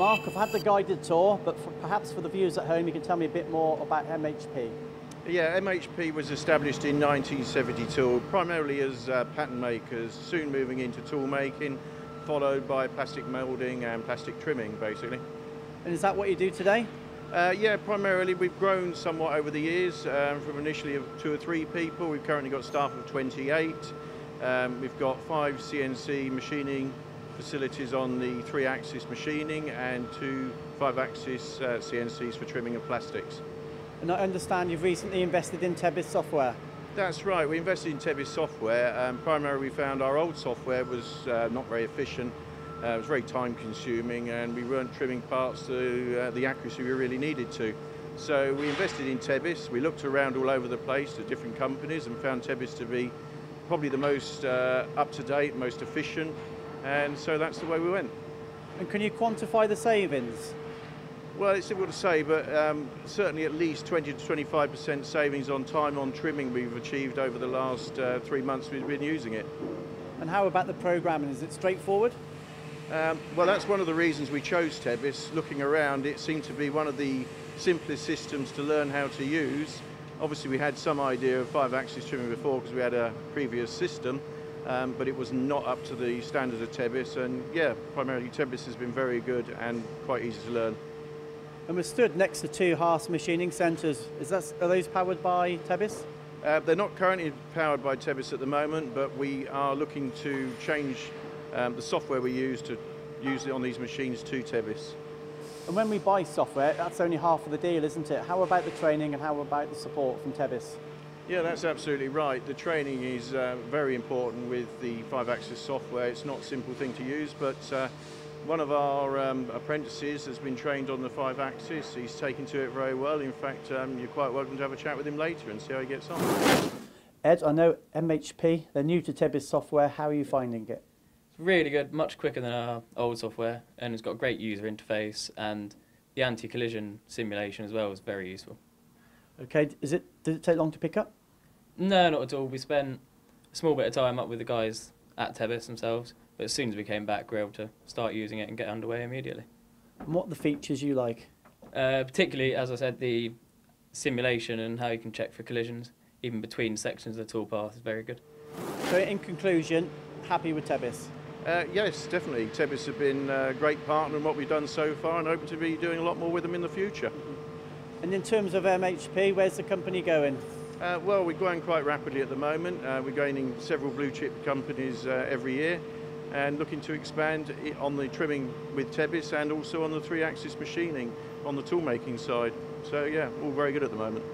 Mark, I've had the guided tour, but for, perhaps for the viewers at home, you can tell me a bit more about MHP. Yeah, MHP was established in 1972 primarily as uh, pattern makers, soon moving into tool making, followed by plastic moulding and plastic trimming basically. And is that what you do today? Uh, yeah, primarily we've grown somewhat over the years um, from initially of two or three people. We've currently got staff of 28. Um, we've got five CNC machining facilities on the three-axis machining and two five-axis uh, CNCs for trimming of plastics. And I understand you've recently invested in Tebis software. That's right. We invested in Tebis software. Um, primarily, we found our old software was uh, not very efficient. Uh, it was very time consuming and we weren't trimming parts to uh, the accuracy we really needed to. So we invested in Tebis. We looked around all over the place at different companies and found Tebis to be probably the most uh, up-to-date, most efficient. And so that's the way we went. And can you quantify the savings? Well, it's difficult to say, but um, certainly at least 20 to 25% savings on time on trimming we've achieved over the last uh, three months we've been using it. And how about the programming? Is it straightforward? Um, well, that's one of the reasons we chose Tebis. Looking around, it seemed to be one of the simplest systems to learn how to use. Obviously, we had some idea of five-axis trimming before because we had a previous system, um, but it was not up to the standards of Tebis. And yeah, primarily Tebis has been very good and quite easy to learn. And we're stood next to two Haas machining centres. Is that, are those powered by Tebis? Uh, they're not currently powered by Tebis at the moment, but we are looking to change um, the software we use to use it on these machines to Tebis. And when we buy software, that's only half of the deal, isn't it? How about the training and how about the support from Tebis? Yeah, that's absolutely right. The training is uh, very important with the five-axis software. It's not a simple thing to use, but uh, one of our um, apprentices has been trained on the five axis. He's taken to it very well. In fact, um, you're quite welcome to have a chat with him later and see how he gets on. Ed, I know MHP, they're new to Tebis software. How are you finding it? It's really good, much quicker than our old software, and it's got a great user interface, and the anti-collision simulation as well is very useful. Okay, is it, did it take long to pick up? No, not at all. We spent a small bit of time up with the guys at Tebis themselves, but as soon as we came back, we were able to start using it and get underway immediately. And what are the features you like? Uh, particularly, as I said, the simulation and how you can check for collisions, even between sections of the toolpath, is very good. So, in conclusion, happy with Tebis? Uh, yes, definitely. Tebis have been a great partner in what we've done so far and hope to be doing a lot more with them in the future. And in terms of MHP, where's the company going? Uh, well, we're growing quite rapidly at the moment. Uh, we're gaining several blue chip companies uh, every year and looking to expand on the trimming with Tebis and also on the three axis machining on the tool making side. So, yeah, all very good at the moment.